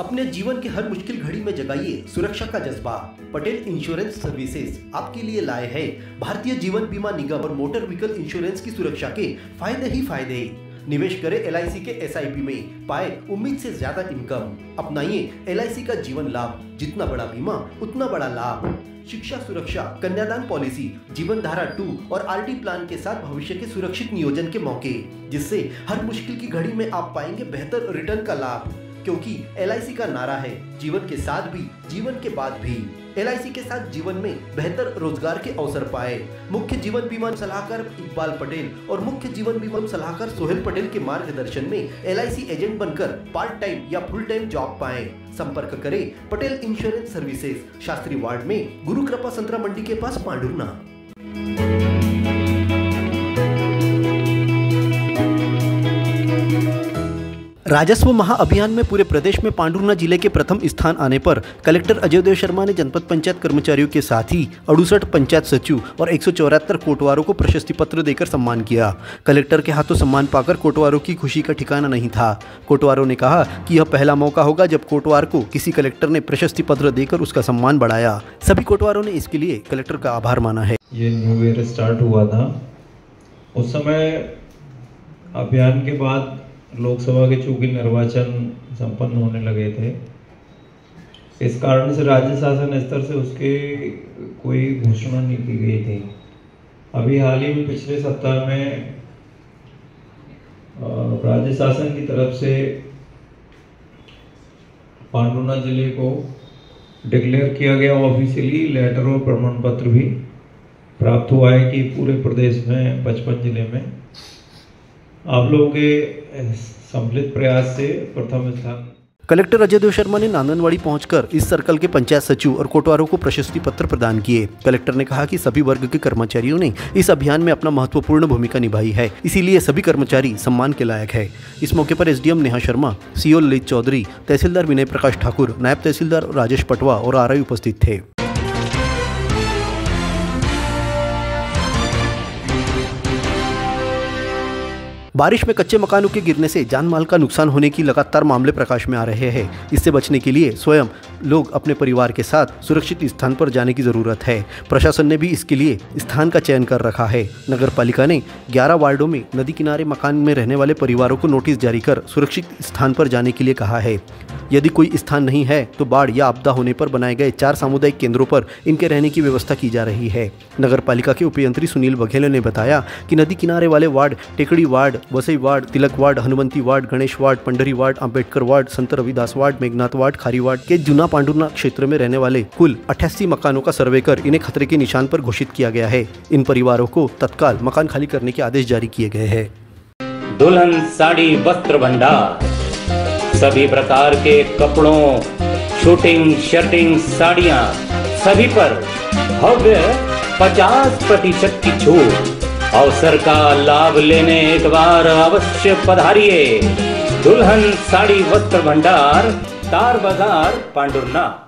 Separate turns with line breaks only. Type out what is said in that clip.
अपने जीवन के हर मुश्किल घड़ी में जगाइए सुरक्षा का जज्बा। पटेल इंश्योरेंस सर्विसेज़ आपके लिए लाए हैं। भारतीय जीवन बीमा निगम और मोटर व्हीकल इंश्योरेंस की सुरक्षा के फ़ायदे ही फ़ायदे। निवेश करें एल के एसआईपी में, पाए उम्मीद से ज़्यादा इनकम अपनाइए एलआईसी का जीवन लाभ। जितना बड़ा बीमा, उतना बड़ा लाभ। शिक्षा सुरक्षा, कन्यादान पॉलिसी जीवन धारा टू और आरडी प्लान के साथ भविष्य के सुरक्षित नियोजन के मौके, जिससे हर मुश्किल की घड़ी में आप पाएँगे बेहतर रिटर्न का लाभ। क्योंकि एलआईसी का नारा है, जीवन के साथ भी, जीवन के बाद भी। एलआईसी के साथ जीवन में बेहतर रोज़गार के अवसर पाए। मुख्य जीवन बीमा सलाहकार इकबाल पटेल और मुख्य जीवन बीमा सलाहकार सोहेल पटेल के मार्गदर्शन में एलआईसी एजेंट बनकर पार्ट टाइम या फुल टाइम जॉब पाए। संपर्क करें Patel insurance services Shastri ward में, गुरु कृपा संतरा मंडी के पास पांडुरना राजस्व महाअभियान में पूरे प्रदेश में पांडुरना ज़िले के प्रथम स्थान आने पर कलेक्टर अजय देव शर्मा ने जनपद पंचायत कर्मचारियों के साथ ही अड़सठ पंचायत सचिव और एक कोटवारों को प्रशस्ति पत्र देकर सम्मान किया। कलेक्टर के हाथों सम्मान पाकर कोटवारों की खुशी का ठिकाना नहीं था। कोटवारों ने कहा कि यह पहला मौका होगा जब कोटवार को किसी कलेक्टर ने प्रशस्ति पत्र देकर उसका सम्मान बढ़ाया। सभी कोटवारों ने इसके लिए कलेक्टर का आभार माना है।
ये न्यू ईयर स्टार्ट हुआ था। उस समय अभियान के बाद लोकसभा के चूँकि निर्वाचन संपन्न होने लगे थे। इस कारण से राज्य शासन स्तर से उसके कोई घोषणा नहीं की गई थी। अभी हाल ही में पिछले सप्ताह में राज्य शासन की तरफ़ से पांडुना ज़िले को डिक्लेयर किया गया ऑफिशियली लेटर और प्रमाण पत्र भी प्राप्त हुआ है कि पूरे प्रदेश में पचपन ज़िले में आप लोगों के सम्मिलित प्रयास से प्रथम स्थान।
कलेक्टर अजय देव शर्मा ने नांदनवाड़ी पहुंचकर इस सर्कल के पंचायत सचिव और कोटवारों को प्रशस्ति पत्र प्रदान किए। कलेक्टर ने कहा कि सभी वर्ग के कर्मचारियों ने इस अभियान में अपना महत्वपूर्ण भूमिका निभाई है, इसीलिए सभी कर्मचारी सम्मान के लायक है। इस मौके पर एसडीएम नेहा शर्मा, सीओ ललित चौधरी, तहसीलदार विनय प्रकाश ठाकुर, नायब तहसीलदार राजेश पटवा और आर उपस्थित थे। बारिश में कच्चे मकानों के गिरने से जान माल का नुकसान होने की लगातार मामले प्रकाश में आ रहे हैं। इससे बचने के लिए स्वयं लोग अपने परिवार के साथ सुरक्षित स्थान पर जाने की ज़रूरत है। प्रशासन ने भी इसके लिए स्थान का चयन कर रखा है। नगर पालिका ने 11 वार्डो में नदी किनारे मकान में रहने वाले परिवारों को नोटिस जारी कर सुरक्षित स्थान पर जाने के लिए कहा है। यदि कोई स्थान नहीं है तो बाढ़ या आपदा होने पर बनाए गए चार सामुदायिक केंद्रों पर इनके रहने की व्यवस्था की जा रही है। नगर पालिका के उपयंत्री सुनील बघेल ने बताया कि नदी किनारे वाले ward, Tekdi ward Vasai ward, Tilak ward, Hanumanti ward, Ganesh ward Pandhari ward Ambedkar ward, Sant Ravidas ward, Meghnath ward, Khari ward के जुना पांडुना क्षेत्र में रहने वाले कुल अठासी मकानों का सर्वे कर इन्हें खतरे के निशान पर घोषित किया गया है। इन परिवारों को तत्काल मकान खाली करने के आदेश जारी किए गए हैं।
दुल्हन, साड़ी, वस्त्र भंडार, सभी प्रकार के कपड़ों, शूटिंग, शर्टिंग, साड़ियाँ, सभी पर भव्य 50 प्रतिशत की छूट। अवसर का लाभ लेने एक बार अवश्य पधारिए। दुल्हन साड़ी वस्त्र भंडार, तार बाज़ार, पांडुरना।